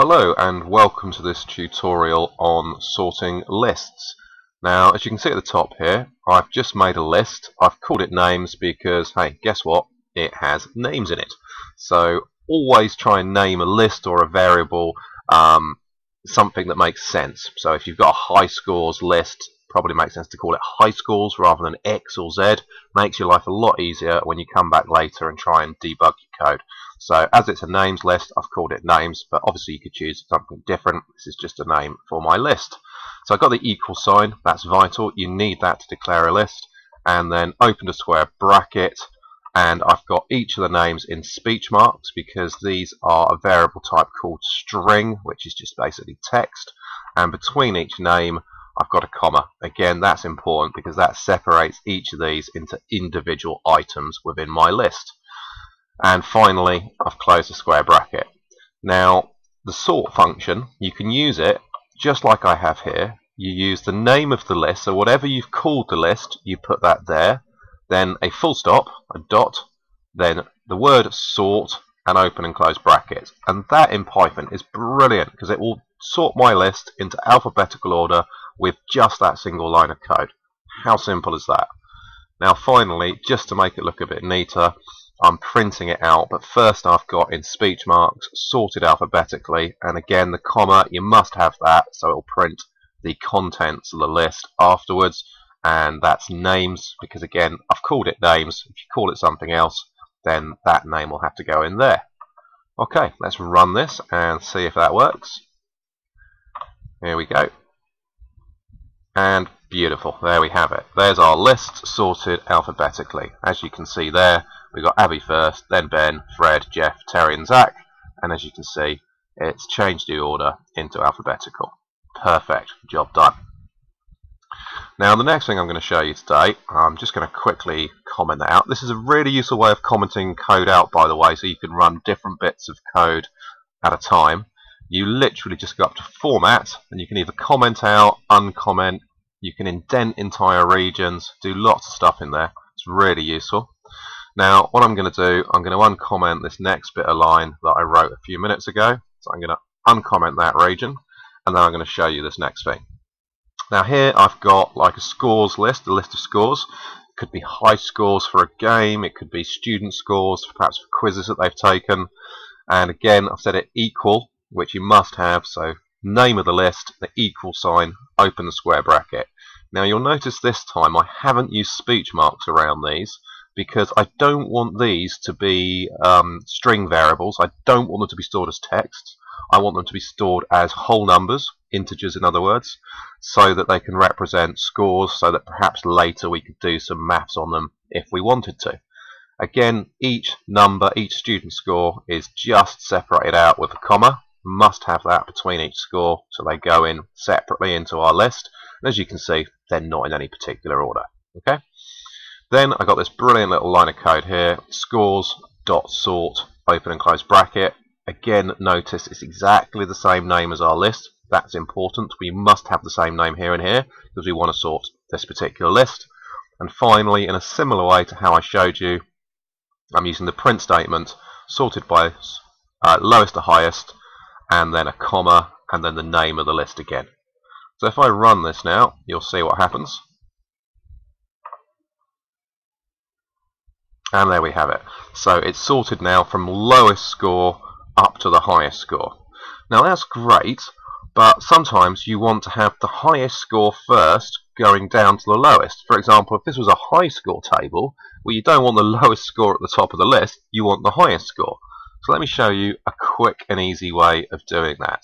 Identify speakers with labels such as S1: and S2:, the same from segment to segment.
S1: Hello and welcome to this tutorial on sorting lists. Now as you can see at the top here I've just made a list. I've called it names because hey guess what it has names in it. So always try and name a list or a variable um, something that makes sense. So if you've got a high scores list probably makes sense to call it high scores rather than X or Z. Makes your life a lot easier when you come back later and try and debug your code. So as it's a names list, I've called it names, but obviously you could choose something different. This is just a name for my list. So I've got the equal sign, that's vital. You need that to declare a list. And then open a square bracket, and I've got each of the names in speech marks because these are a variable type called string, which is just basically text. And between each name, I've got a comma. Again, that's important because that separates each of these into individual items within my list. And finally, I've closed the square bracket. Now, the sort function, you can use it just like I have here. You use the name of the list, so whatever you've called the list, you put that there. Then a full stop, a dot, then the word sort, and open and close brackets. And that in Python is brilliant because it will sort my list into alphabetical order with just that single line of code. How simple is that? Now finally, just to make it look a bit neater, I'm printing it out, but first I've got in speech marks sorted alphabetically, and again the comma, you must have that, so it'll print the contents of the list afterwards, and that's names, because again, I've called it names. If you call it something else, then that name will have to go in there. Okay, let's run this and see if that works. Here we go. And beautiful, there we have it. There's our list sorted alphabetically. As you can see there, we've got Abby first, then Ben, Fred, Jeff, Terry and Zach. And as you can see, it's changed the order into alphabetical. Perfect, job done. Now the next thing I'm going to show you today, I'm just going to quickly comment that out. This is a really useful way of commenting code out by the way, so you can run different bits of code at a time. You literally just go up to format and you can either comment out, uncomment, you can indent entire regions, do lots of stuff in there. It's really useful. Now, what I'm going to do, I'm going to uncomment this next bit of line that I wrote a few minutes ago. So I'm going to uncomment that region, and then I'm going to show you this next thing. Now here I've got like a scores list, a list of scores. It could be high scores for a game, it could be student scores, perhaps for quizzes that they've taken. And again, I've set it equal, which you must have, so name of the list, the equal sign, open the square bracket. Now you'll notice this time I haven't used speech marks around these because I don't want these to be um, string variables. I don't want them to be stored as text. I want them to be stored as whole numbers, integers in other words, so that they can represent scores so that perhaps later we could do some maths on them if we wanted to. Again, each number, each student score is just separated out with a comma must have that between each score so they go in separately into our list. And as you can see they're not in any particular order okay? Then I got this brilliant little line of code here scores dot sort open and close bracket. Again notice it's exactly the same name as our list. That's important. We must have the same name here and here because we want to sort this particular list. And finally in a similar way to how I showed you I'm using the print statement sorted by uh, lowest to highest and then a comma and then the name of the list again. So if I run this now, you'll see what happens. And there we have it. So it's sorted now from lowest score up to the highest score. Now that's great, but sometimes you want to have the highest score first going down to the lowest. For example, if this was a high score table, well you don't want the lowest score at the top of the list, you want the highest score. So let me show you a quick and easy way of doing that.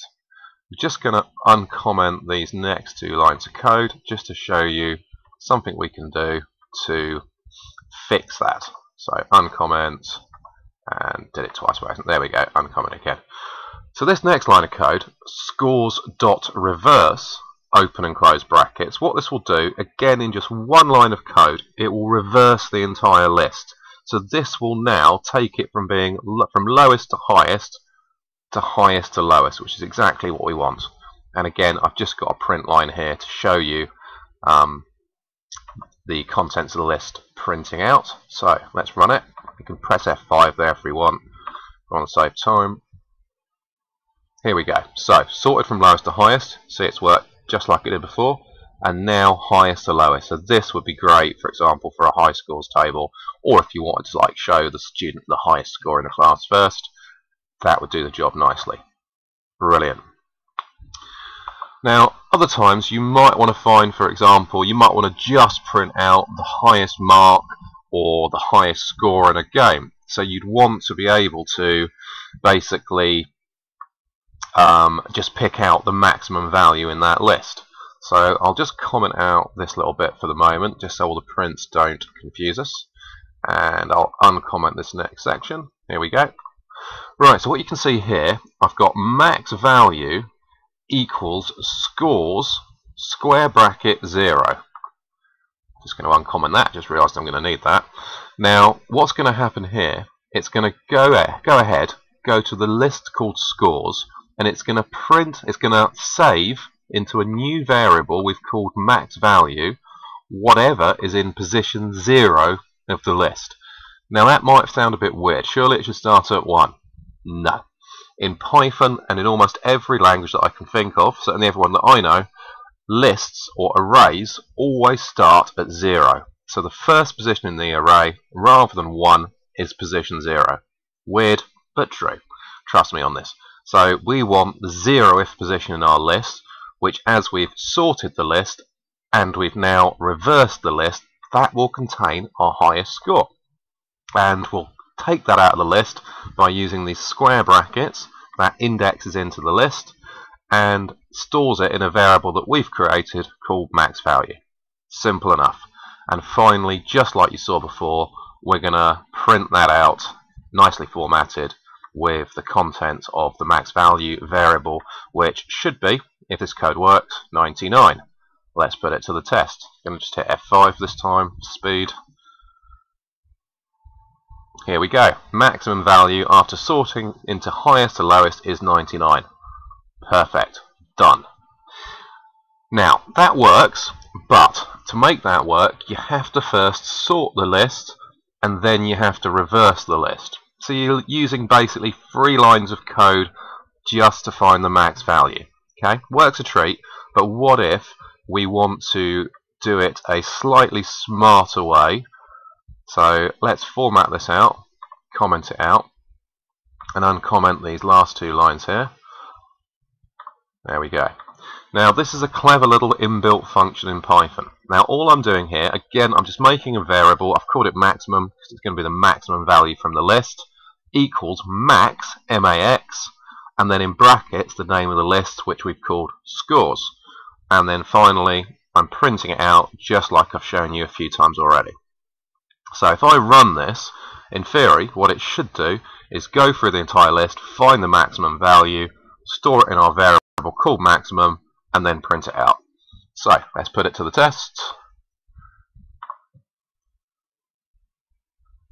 S1: We're just going to uncomment these next two lines of code just to show you something we can do to fix that. So uncomment and did it twice There we go, uncomment again. So this next line of code, scores dot reverse open and close brackets. What this will do, again in just one line of code, it will reverse the entire list. So this will now take it from being from lowest to highest to highest to lowest, which is exactly what we want. And again, I've just got a print line here to show you um, the contents of the list printing out. So let's run it. We can press F5 there if we want. We want to save time. here we go. So, sorted from lowest to highest. See, it's worked just like it did before. And now highest to lowest. So this would be great, for example, for a high scores table, or if you wanted to like show the student the highest score in the class first, that would do the job nicely. Brilliant. Now, other times you might want to find, for example, you might want to just print out the highest mark or the highest score in a game. So you'd want to be able to basically um, just pick out the maximum value in that list. So I'll just comment out this little bit for the moment, just so all the prints don't confuse us. And I'll uncomment this next section. Here we go. Right, so what you can see here, I've got max value equals scores square bracket 0. Just going to uncomment that, just realised I'm going to need that. Now, what's going to happen here, it's going to go, go ahead, go to the list called scores, and it's going to print, it's going to save into a new variable we've called max value, whatever is in position 0 of the list. Now that might sound a bit weird. Surely it should start at 1. No. In Python and in almost every language that I can think of, certainly everyone that I know, lists or arrays always start at 0. So the first position in the array, rather than 1, is position 0. Weird, but true. Trust me on this. So we want the zeroth position in our list, which as we've sorted the list and we've now reversed the list, that will contain our highest score. And we'll take that out of the list by using these square brackets that indexes into the list and stores it in a variable that we've created called max value. Simple enough. And finally, just like you saw before, we're going to print that out nicely formatted with the contents of the max value variable, which should be, if this code works, 99. Let's put it to the test. I'm going to just hit F5 this time, speed. Here we go. Maximum value after sorting into highest to lowest is 99. Perfect. Done. Now, that works, but to make that work, you have to first sort the list, and then you have to reverse the list. So you're using basically three lines of code just to find the max value. Okay, works a treat, but what if we want to do it a slightly smarter way? So let's format this out, comment it out, and uncomment these last two lines here. There we go. Now this is a clever little inbuilt function in Python. Now all I'm doing here, again, I'm just making a variable. I've called it maximum because it's going to be the maximum value from the list equals max, M-A-X, and then in brackets the name of the list which we've called scores. And then finally I'm printing it out just like I've shown you a few times already. So if I run this, in theory what it should do is go through the entire list, find the maximum value, store it in our variable called maximum, and then print it out. So let's put it to the test.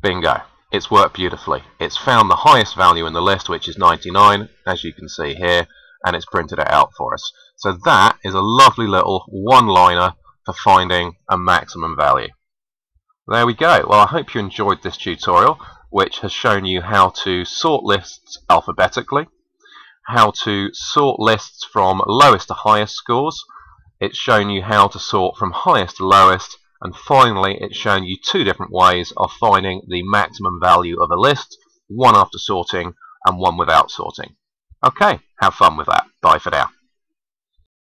S1: Bingo it's worked beautifully. It's found the highest value in the list, which is 99, as you can see here, and it's printed it out for us. So that is a lovely little one-liner for finding a maximum value. There we go. Well, I hope you enjoyed this tutorial, which has shown you how to sort lists alphabetically, how to sort lists from lowest to highest scores. It's shown you how to sort from highest to lowest, and finally, it's shown you two different ways of finding the maximum value of a list, one after sorting and one without sorting. Okay, have fun with that. Bye for now.